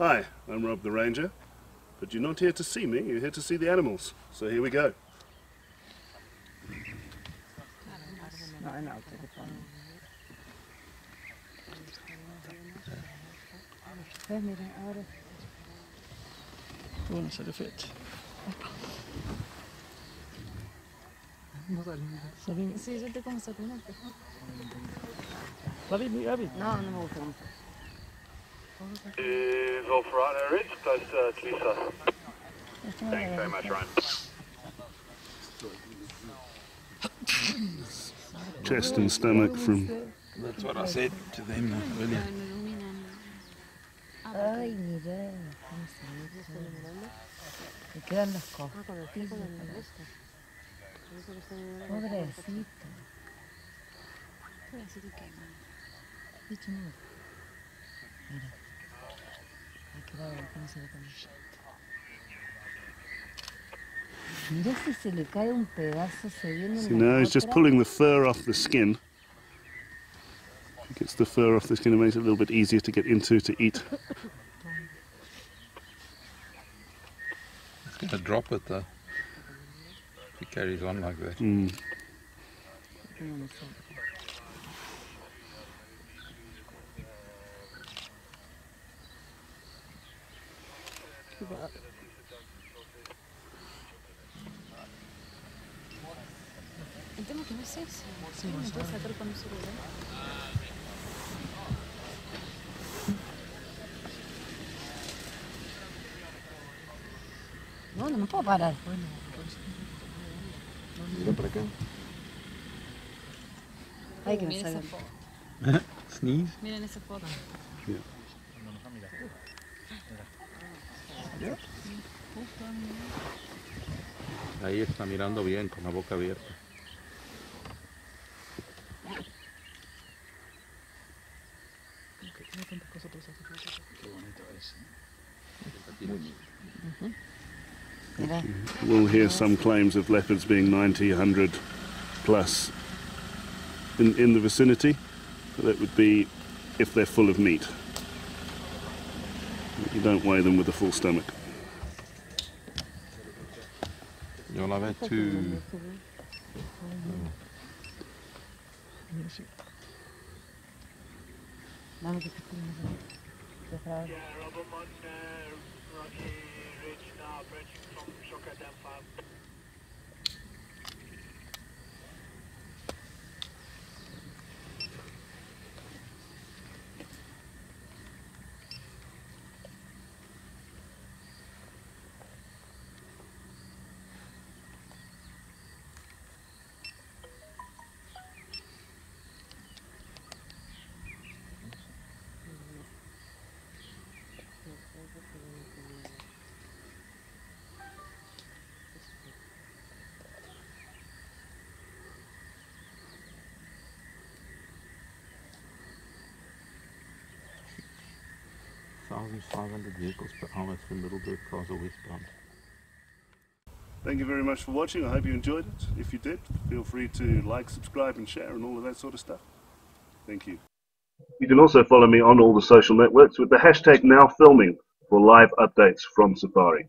Hi, I'm Rob the Ranger, but you're not here to see me, you're here to see the animals. So here we go. No, en auto que pone. Pues mira, ahora Bueno, salió fett. No salió. Salió. Sí, yo te como sorprendente. Salió, Gaby. No, no me gusta mucho. Is off right Ridge, close uh, to Lisa. Esto Thanks very much, Ryan. Chest and stomach from That's what I said to them earlier. Ay, mira, cómo se ve. Me quedan los costillos. Pobrecito. Bicho. Mira. Hay que ver cómo se ve con Mira See, now he's just pulling the fur off the skin. He gets the fur off the skin and makes it a little bit easier to get into to eat. It's going to drop it though. If he carries on like that. Mm. انت ممكن نسيس بس não نص No, no me puedo parar. Bueno, Mira para acá. Hay que me Miren esa foto. Miren esa foto. Ahí está mirando bien, con la boca abierta. Mira. We'll hear some claims of leopards being 90, 100 plus in, in the vicinity. That would be if they're full of meat. You don't weigh them with a full stomach. You'll have had two. Dame 1,500 vehicles per hour through Middleburg Plaza westbound. Thank you very much for watching. I hope you enjoyed it. If you did, feel free to like, subscribe and share and all of that sort of stuff. Thank you. You can also follow me on all the social networks with the hashtag NowFilming for live updates from Safari.